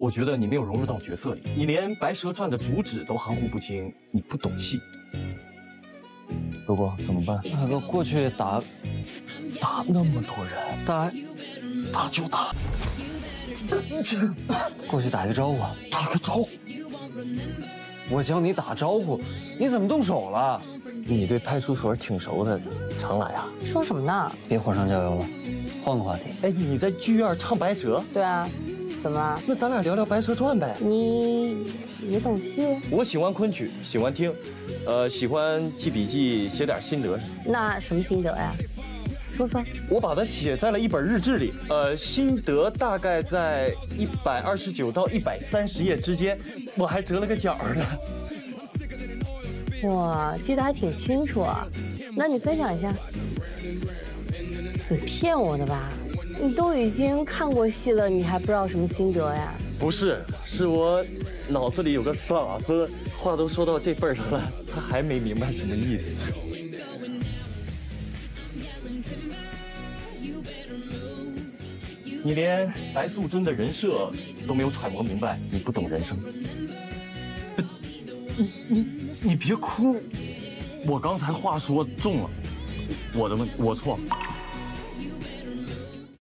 我觉得你没有融入到角色里，你连《白蛇传》的主旨都含糊不清，你不懂戏。如果怎么办？那个过去打，打那么多人，打，打就打，过去打一个招呼，打个招呼。我教你打招呼，你怎么动手了？你对派出所挺熟的，常来啊？说什么呢？别火上浇油了，换个话题。哎，你在剧院唱白蛇？对啊，怎么？那咱俩聊聊《白蛇传》呗。你也懂戏？我喜欢昆曲，喜欢听，呃，喜欢记笔记，写点心得。那什么心得呀？说说。我把它写在了一本日志里，呃，心得大概在一百二十九到一百三十页之间，我还折了个角呢。哇，记得还挺清楚啊。那你分享一下。你骗我的吧？你都已经看过戏了，你还不知道什么心得呀？不是，是我脑子里有个傻子，话都说到这份上了，他还没明白什么意思。你连白素贞的人设都没有揣摩明白，你不懂人生。你你你别哭，我刚才话说重了，我的问我错。